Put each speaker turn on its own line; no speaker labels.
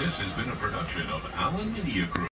This has been a production of Allen Media Group.